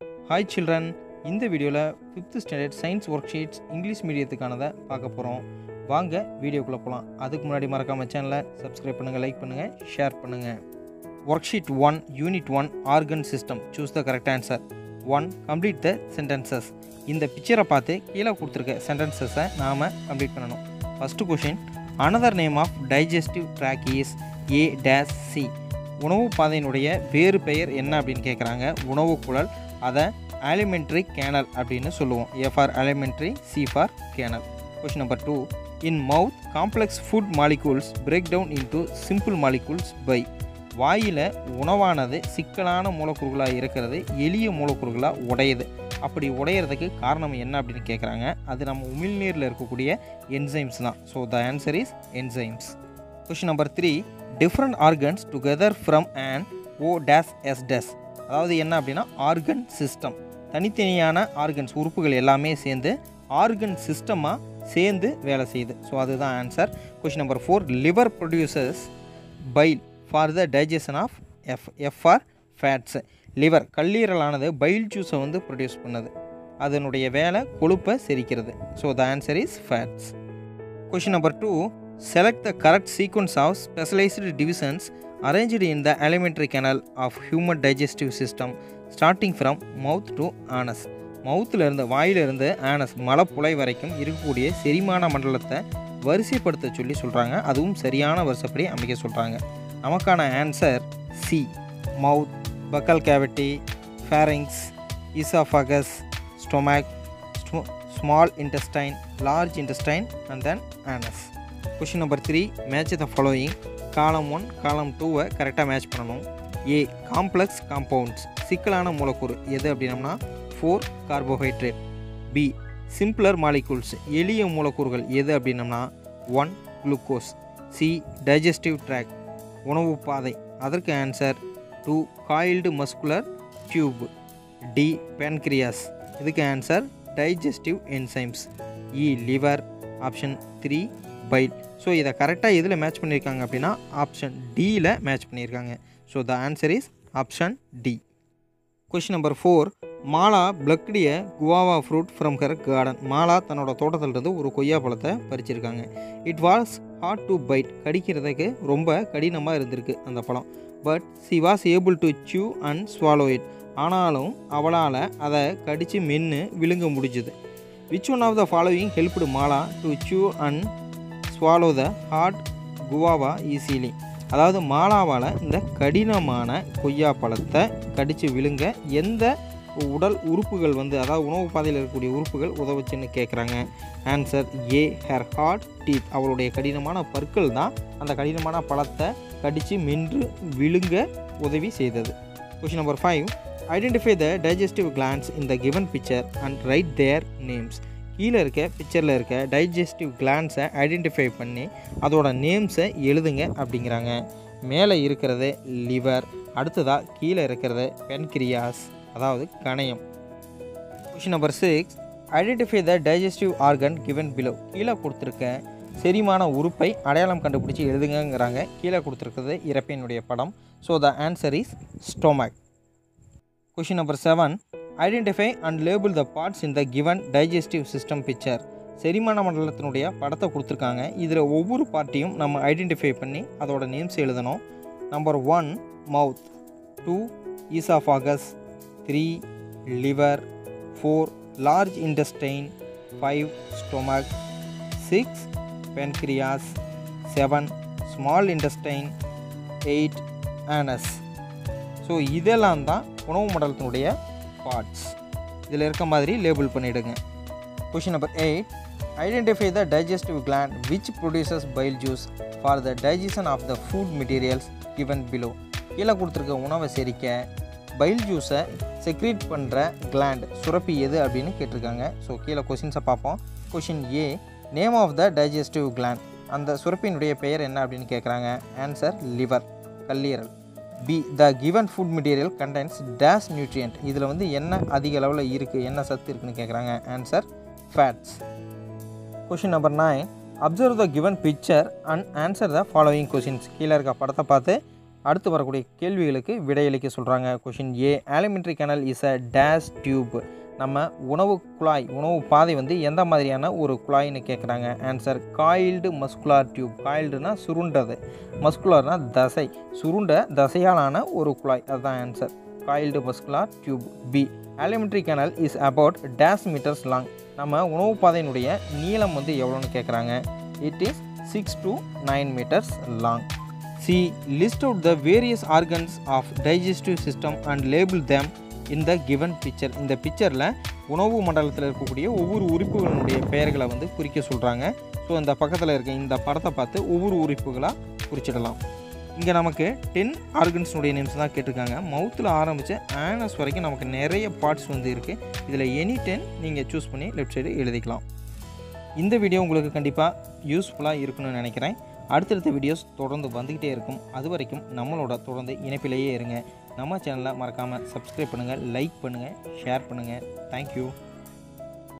Hi children இந்த வீடியோவில் fifth standard science worksheets English மீடியத்துக்கானதை பார்க்க போகிறோம் வாங்க வீடியோக்குள்ளே போகலாம் அதுக்கு முன்னாடி மறக்காம சேனலை சப்ஸ்கிரைப் பண்ணுங்கள் லைக் பண்ணுங்கள் ஷேர் பண்ணுங்கள் worksheet one unit one organ system choose the correct answer one complete the sentences இந்த பிக்சரை பார்த்து கீழே கொடுத்துருக்க சென்டென்சஸை நாம் கம்ப்ளீட் பண்ணணும். First question another name of digestive tract is a dash C உணவு பாதையினுடைய வேறு பெயர் என்ன அப்படின்னு கேட்குறாங்க உணவு குழல் அதை ஆலிமெண்ட்ரி கேனல் அப்படின்னு சொல்லுவோம். A for alimentary C for canal question number two in mouth complex food molecules break down into simple molecules by வாயில் உணவானது சிக்கலான மூலக்கூறுகளாக இருக்கிறது எளிய மூலக்கூறுகளாக உடையுது. அப்படி உடையிறதுக்கு காரணம் என்ன அப்படின்னு கேட்குறாங்க அது நம்ம உமிழ்நீரில் இருக்கக்கூடிய என்சைம்ஸ் தான். So the answer is enzymes question number three different organs together form and O dash S dash அதாவது என்ன அப்படின்னா ஆர்கன் சிஸ்டம் தனித்தனியான ஆர்கன்ஸ் உறுப்புகள் எல்லாமே சேர்ந்து ஆர்கன் சிஸ்டமாக சேர்ந்து வேலை செய்யுது. ஸோ அதுதான் answer question number four liver producers bile for the digestion of F FR fats liver கல்லீரலானது bile ஜூஸை வந்து ப்ரொடியூஸ் பண்ணுது. அதனுடைய வேலை கொழுப்பை செரிக்கிறது. So the answer is fats question number two select the correct sequence of specialised divisions arranged in the alimentary canal of human digestive system starting from mouth to anus. மவுத்தில் இருந்து வாயிலிருந்து anus மலப்புலை வரைக்கும் இருக்கக்கூடிய செரிமான மண்டலத்தை வரிசைப்படுத்த சொல்லி சொல்கிறாங்க அதுவும் சரியான வருஷப்படி அமைக்க சொல்கிறாங்க நமக்கான answer C mouth buccal cavity pharynx oesophagus stomach small intestine large intestine and then anus question number three match the following column one column டூவை கரெக்டாக மேட்ச் பண்ணணும். ஏ காம்ப்ளெக்ஸ் காம்பவுண்ட்ஸ் சிக்கலான மூலக்கூறு. எது அப்படின்னம்னா? Four carbohydrate B simpler molecules எளிய மூலக்கூறுகள். எது அப்படின்னம்னா? One glucose C digestive tract உணவு பாதை. அதற்கு answer two coiled muscular tube D pancreas இதுக்கு answer digestive enzymes E liver option three bite so இதை கரெக்டாக எதில் மேட்ச் பண்ணியிருக்காங்க அப்படின்னா ஆப்ஷன் டியில் மேட்ச் பண்ணியிருக்காங்க so the answer is option D question number four Mala plucked a guava fruit from her garden Mala தன்னோட தோட்டத்திலிருந்து ஒரு கொய்யா பழத்தை பறிச்சிருக்காங்க. It was hard to bite கடிக்கிறதுக்கு ரொம்ப கடினமாக இருந்திருக்கு அந்த பழம். But she was able to chew and swallow it ஆனாலும் அவளால் அதை கடித்து மென்று விழுங்க முடிஞ்சுது. Which one of the following helped Mala to chew and swallow the hard guava easily அதாவது மாலாவால் இந்த கடினமான கொய்யா பழத்தை கடித்து விழுங்க. எந்த உடல் உறுப்புகள் வந்து அதாவது உணவு பாதையில் இருக்கக்கூடிய உறுப்புகள் உதவுச்சுன்னு கேட்குறாங்க answer A her hard teeth அவளுடைய கடினமான பற்கள் தான் அந்த கடினமான பழத்தை கடித்து மென்று விழுங்க உதவி செய்தது. Question number five identify the digestive glands in the given picture and write their names கீழே இருக்க பிக்சரில் இருக்க டைஜஸ்டிவ் கிளான்ஸை ஐடென்டிஃபை பண்ணி அதோட நேம்ஸை எழுதுங்க அப்படிங்கிறாங்க. மேலே இருக்கிறது லிவர் அடுத்ததாக கீழே இருக்கிறது பென்கிரியாஸ் அதாவது கணையம். Question number six identify the digestive organ given below கீழே கொடுத்துருக்க செரிமான உறுப்பை அடையாளம் கண்டுபிடிச்சி எழுதுங்கிறாங்க கீழே கொடுத்துருக்கிறது இறப்பினுடைய படம். So the answer is stomach question number seven identify and label the parts in the given digestive system picture செரிமான மண்டலத்தினுடைய படத்தை கொடுத்துருக்காங்க. இதில் ஒவ்வொரு பார்ட்டியும் நம்ம ஐடென்டிஃபை பண்ணி அதோட நேம்ஸ் எழுதணும். Number one mouth two oesophagus three liver four large intestine five stomach six pancreas seven small intestine eight anus so இதெல்லாம் தான் உணவு மண்டலத்தினுடைய பார்ட்ஸ் இதில் இருக்க மாதிரி லேபிள் பண்ணிவிடுங்க question number eight identify the digestive gland which produces bile juice for the digestion of the food materials given below கீழே கொடுத்துருக்க உணவை செரிக்க பைல் ஜூஸை செக்ரீட் பண்ணுற கிளாண்ட் சுரப்பி எது அப்படின்னு கேட்டிருக்காங்க. ஸோ கீழே கொஷின்ஸை பார்ப்போம். Question A name of the digestive gland அந்த சுரப்பினுடைய பெயர் என்ன அப்படின்னு கேட்குறாங்க? ஆன்சர் லிவர் கல்லீரல். B the given food material contains dash nutrient இதில் வந்து என்ன அதிக அளவில் இருக்குது என்ன சத்து இருக்குன்னு கேட்குறாங்க answer fats question number nine observe the given picture and answer the following questions கீழே இருக்க படத்தை பார்த்து அடுத்து வரக்கூடிய கேள்விகளுக்கு விடையளிக்க சொல்கிறாங்க question A alimentary canal is a dash tube நம்ம உணவு குழாய் உணவு பாதை வந்து எந்த மாதிரியான ஒரு குழாய்னு கேட்குறாங்க ஆன்சர் காயில்டு மஸ்குலார் டியூப் காயில்டுனா சுருண்டது. மஸ்குலார்னா தசை. சுருண்ட தசையாலான ஒரு குழாய். அதுதான் answer coiled muscular tube B alimentary canal is about days metres long நம்ம உணவு பாதையினுடைய நீளம் வந்து எவ்வளோன்னு கேட்குறாங்க it is six to nine metres long C list out the various organs of digestive system and label them இந்த given picture இந்த பிக்சரில் உணவு மண்டலத்தில் இருக்கக்கூடிய ஒவ்வொரு உறுப்புகளினுடைய பெயர்களை வந்து குறிக்க சொல்கிறாங்க ஸோ இந்த பக்கத்தில் இருக்க இந்த படத்தை பார்த்து ஒவ்வொரு உறுப்புகளாக குறிச்சிடலாம். இங்கே நமக்கு டென் ஆர்கன்ஸ்னுடைய நேம்ஸ் தான் கேட்டிருக்காங்க. மவுத்தில் ஆரம்பித்து ஆனஸ் வரைக்கும் நமக்கு நிறைய பார்ட்ஸ் வந்து இருக்குது இதில் எனி டென் நீங்கள் சூஸ் பண்ணி லெஃப்ட் சைடு எழுதிக்கலாம். இந்த வீடியோ உங்களுக்கு கண்டிப்பாக யூஸ்ஃபுல்லாக இருக்குன்னு நினைக்கிறேன். அடுத்தடுத்த வீடியோஸ் தொடர்ந்து வந்துக்கிட்டே இருக்கும். அது வரைக்கும் நம்மளோட தொடர்ந்து இணைப்பிலேயே இருங்க. நம்ம சேனலை மறக்காமல் சப்ஸ்கிரைப் பண்ணுங்கள் லைக் பண்ணுங்கள் ஷேர் பண்ணுங்கள் தேங்க்யூ